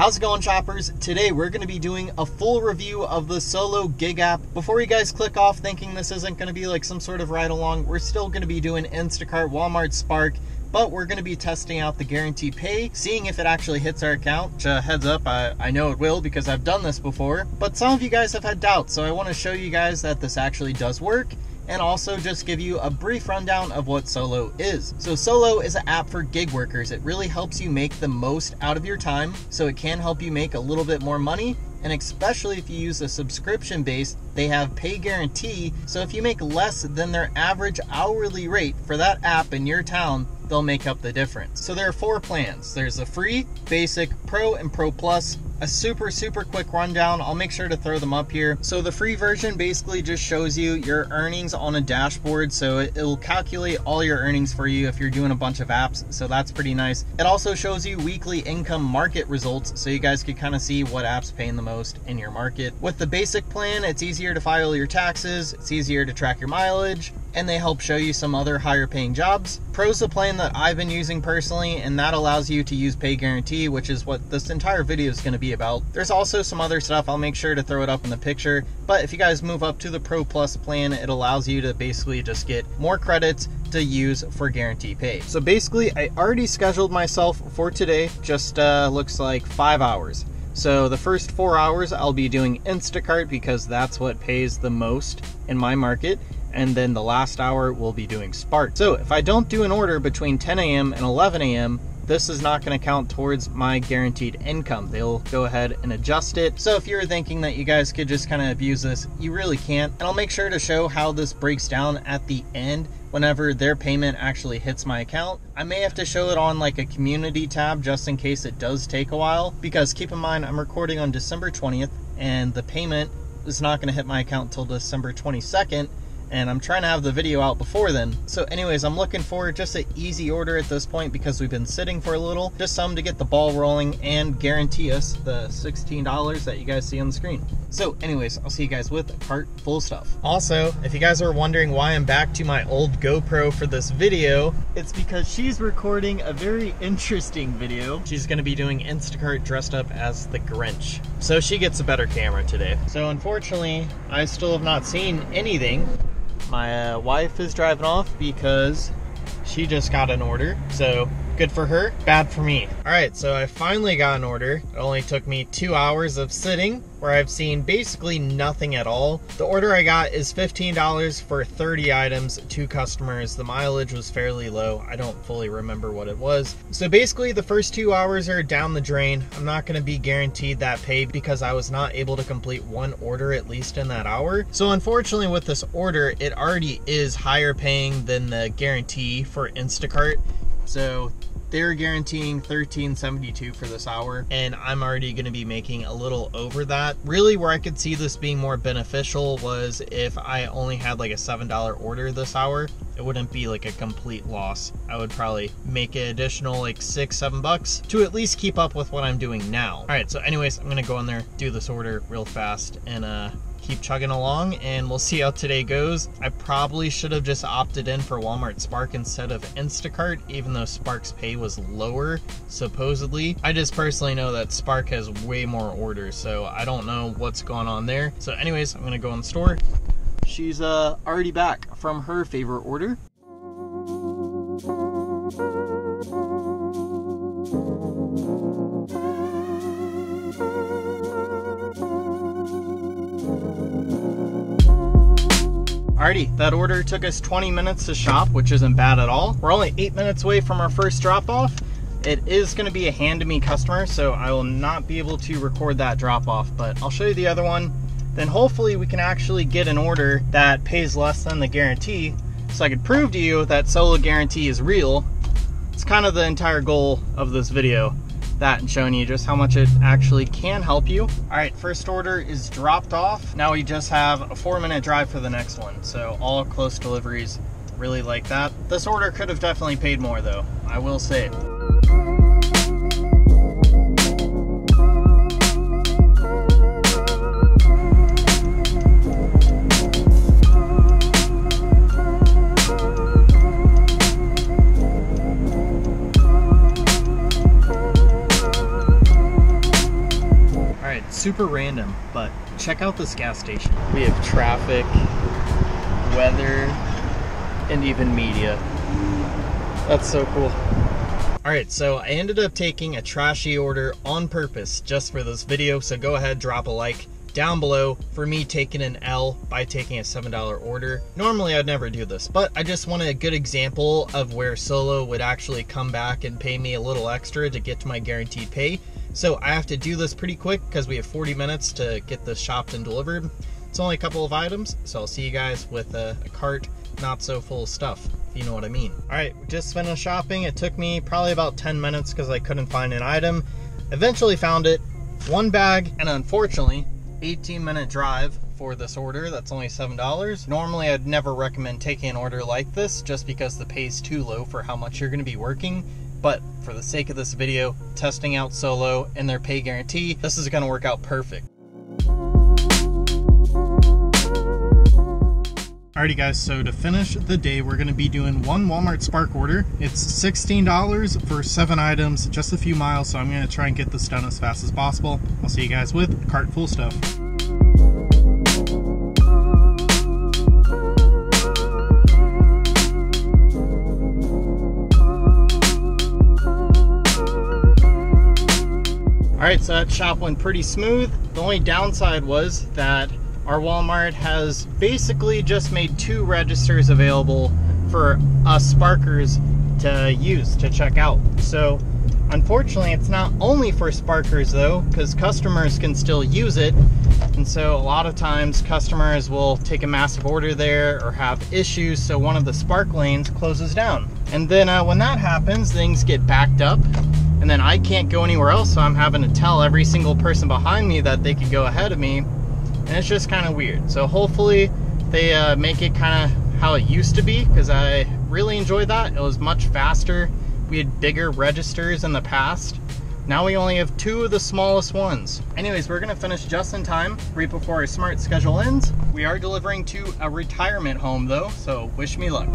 How's it going, shoppers? Today we're going to be doing a full review of the Solo Gig app. Before you guys click off thinking this isn't going to be like some sort of ride along, we're still going to be doing Instacart, Walmart, Spark, but we're going to be testing out the guarantee pay, seeing if it actually hits our account. Uh, heads up, I, I know it will because I've done this before, but some of you guys have had doubts, so I want to show you guys that this actually does work and also just give you a brief rundown of what Solo is. So Solo is an app for gig workers. It really helps you make the most out of your time, so it can help you make a little bit more money and especially if you use a subscription base, they have pay guarantee. So if you make less than their average hourly rate for that app in your town, they'll make up the difference. So there are four plans. There's a free, basic, pro, and pro plus a super, super quick rundown. I'll make sure to throw them up here. So the free version basically just shows you your earnings on a dashboard. So it, will calculate all your earnings for you if you're doing a bunch of apps. So that's pretty nice. It also shows you weekly income market results. So you guys can kind of see what apps paying the most in your market. With the basic plan, it's easier to file your taxes. It's easier to track your mileage and they help show you some other higher paying jobs. Pro's the plan that I've been using personally, and that allows you to use pay guarantee, which is what this entire video is going to be about. There's also some other stuff, I'll make sure to throw it up in the picture, but if you guys move up to the Pro Plus plan, it allows you to basically just get more credits to use for guarantee pay. So basically, I already scheduled myself for today, just uh, looks like five hours. So the first four hours I'll be doing Instacart because that's what pays the most in my market and then the last hour we'll be doing Spark. So if I don't do an order between 10 a.m. and 11 a.m., this is not going to count towards my guaranteed income. They'll go ahead and adjust it. So if you're thinking that you guys could just kind of abuse this, you really can't. And I'll make sure to show how this breaks down at the end whenever their payment actually hits my account. I may have to show it on like a community tab just in case it does take a while because keep in mind I'm recording on December 20th and the payment is not going to hit my account until December 22nd and I'm trying to have the video out before then. So anyways, I'm looking for just an easy order at this point because we've been sitting for a little, just some to get the ball rolling and guarantee us the $16 that you guys see on the screen. So anyways, I'll see you guys with a cart full of stuff. Also, if you guys are wondering why I'm back to my old GoPro for this video, it's because she's recording a very interesting video. She's gonna be doing Instacart dressed up as the Grinch. So she gets a better camera today. So unfortunately, I still have not seen anything my uh, wife is driving off because she just got an order. So Good for her, bad for me. All right, so I finally got an order. It only took me two hours of sitting where I've seen basically nothing at all. The order I got is $15 for 30 items, two customers. The mileage was fairly low. I don't fully remember what it was. So basically the first two hours are down the drain. I'm not gonna be guaranteed that pay because I was not able to complete one order at least in that hour. So unfortunately with this order, it already is higher paying than the guarantee for Instacart. So they're guaranteeing 1372 for this hour and i'm already going to be making a little over that. Really where i could see this being more beneficial was if i only had like a seven dollar order this hour it wouldn't be like a complete loss. I would probably make an additional like six seven bucks to at least keep up with what i'm doing now. All right so anyways i'm gonna go in there do this order real fast and uh keep chugging along and we'll see how today goes. I probably should have just opted in for Walmart Spark instead of Instacart, even though Spark's pay was lower, supposedly. I just personally know that Spark has way more orders, so I don't know what's going on there. So anyways, I'm gonna go in the store. She's uh, already back from her favorite order. Alrighty, that order took us 20 minutes to shop, which isn't bad at all. We're only eight minutes away from our first drop off. It is gonna be a hand-to-me customer, so I will not be able to record that drop off, but I'll show you the other one. Then hopefully we can actually get an order that pays less than the guarantee, so I could prove to you that solo guarantee is real. It's kind of the entire goal of this video that and showing you just how much it actually can help you. All right, first order is dropped off. Now we just have a four minute drive for the next one. So all close deliveries, really like that. This order could have definitely paid more though, I will say. Super random, but check out this gas station. We have traffic, weather, and even media. That's so cool. All right, so I ended up taking a trashy order on purpose just for this video, so go ahead, drop a like down below for me taking an L by taking a $7 order. Normally I'd never do this, but I just wanted a good example of where Solo would actually come back and pay me a little extra to get to my guaranteed pay. So I have to do this pretty quick because we have 40 minutes to get this shopped and delivered. It's only a couple of items, so I'll see you guys with a, a cart not so full of stuff, if you know what I mean. All right, just finished shopping. It took me probably about 10 minutes because I couldn't find an item. Eventually found it, one bag, and unfortunately, 18 minute drive for this order. That's only $7. Normally, I'd never recommend taking an order like this just because the pay is too low for how much you're going to be working. But for the sake of this video, testing out Solo and their pay guarantee, this is to work out perfect. Alrighty guys, so to finish the day, we're gonna be doing one Walmart Spark order. It's $16 for seven items, just a few miles, so I'm gonna try and get this done as fast as possible. I'll see you guys with cart full stuff. Alright, so that shop went pretty smooth. The only downside was that our Walmart has basically just made two registers available for us Sparkers to use to check out. So unfortunately, it's not only for Sparkers though, because customers can still use it. And so a lot of times customers will take a massive order there or have issues. So one of the Spark lanes closes down. And then uh, when that happens, things get backed up and then I can't go anywhere else. So I'm having to tell every single person behind me that they could go ahead of me and it's just kind of weird. So hopefully they uh, make it kind of how it used to be because I really enjoyed that. It was much faster. We had bigger registers in the past. Now we only have two of the smallest ones. Anyways, we're gonna finish just in time, right before our smart schedule ends. We are delivering to a retirement home though, so wish me luck.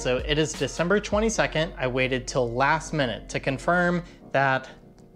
So it is December 22nd. I waited till last minute to confirm that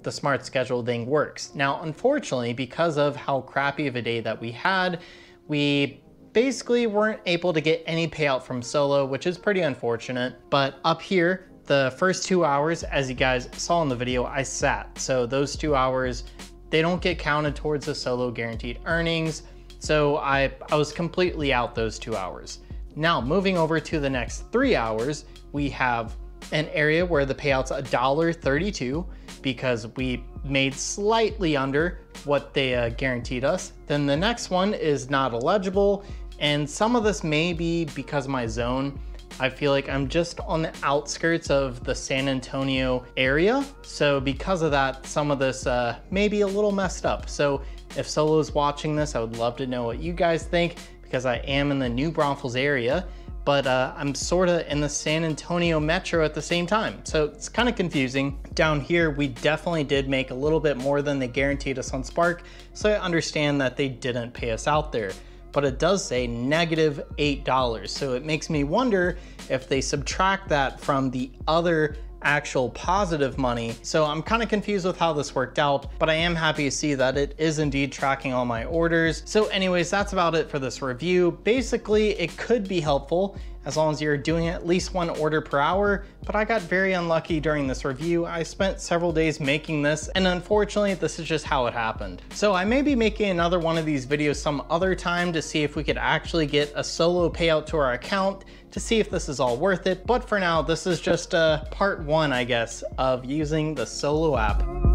the smart schedule thing works. Now, unfortunately, because of how crappy of a day that we had, we basically weren't able to get any payout from Solo, which is pretty unfortunate. But up here, the first two hours, as you guys saw in the video, I sat. So those two hours, they don't get counted towards the Solo guaranteed earnings. So I, I was completely out those two hours. Now, moving over to the next three hours, we have an area where the payout's $1.32 because we made slightly under what they uh, guaranteed us. Then the next one is not eligible, and some of this may be because of my zone. I feel like I'm just on the outskirts of the San Antonio area. So because of that, some of this uh, may be a little messed up. So if Solo's watching this, I would love to know what you guys think because I am in the New Braunfels area, but uh, I'm sort of in the San Antonio metro at the same time. So it's kind of confusing. Down here, we definitely did make a little bit more than they guaranteed us on Spark, so I understand that they didn't pay us out there. But it does say negative $8, so it makes me wonder if they subtract that from the other actual positive money. So I'm kind of confused with how this worked out, but I am happy to see that it is indeed tracking all my orders. So anyways, that's about it for this review. Basically, it could be helpful as long as you're doing at least one order per hour, but I got very unlucky during this review. I spent several days making this, and unfortunately, this is just how it happened. So I may be making another one of these videos some other time to see if we could actually get a solo payout to our account to see if this is all worth it. But for now, this is just a uh, part one, I guess, of using the solo app.